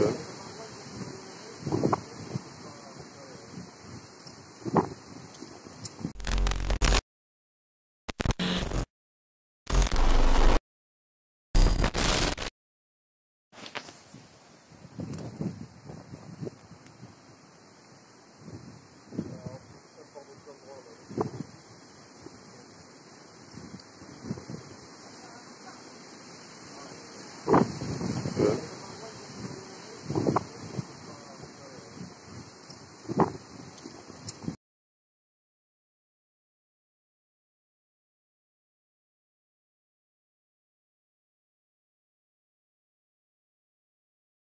Да.